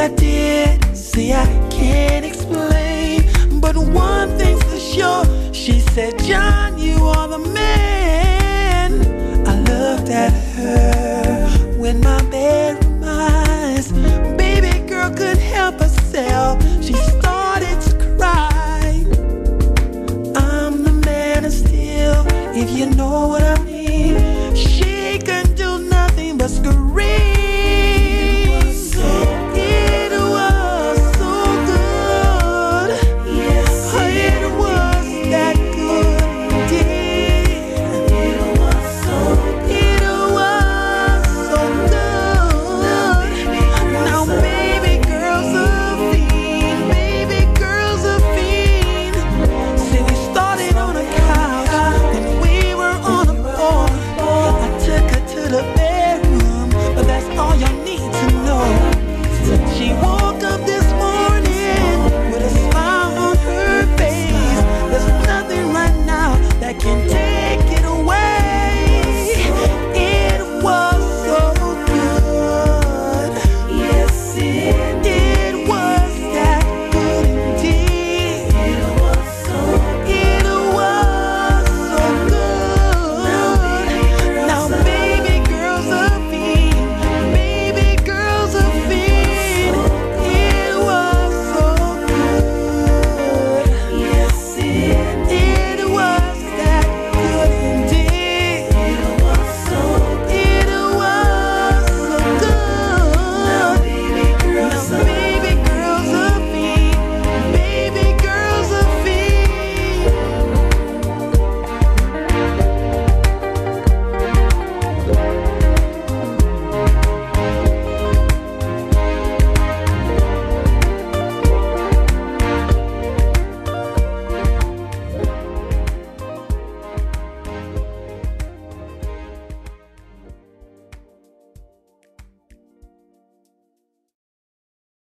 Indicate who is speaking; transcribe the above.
Speaker 1: I did. See, I can't explain. But one thing's for sure. She said, John, you are the man. I looked at her.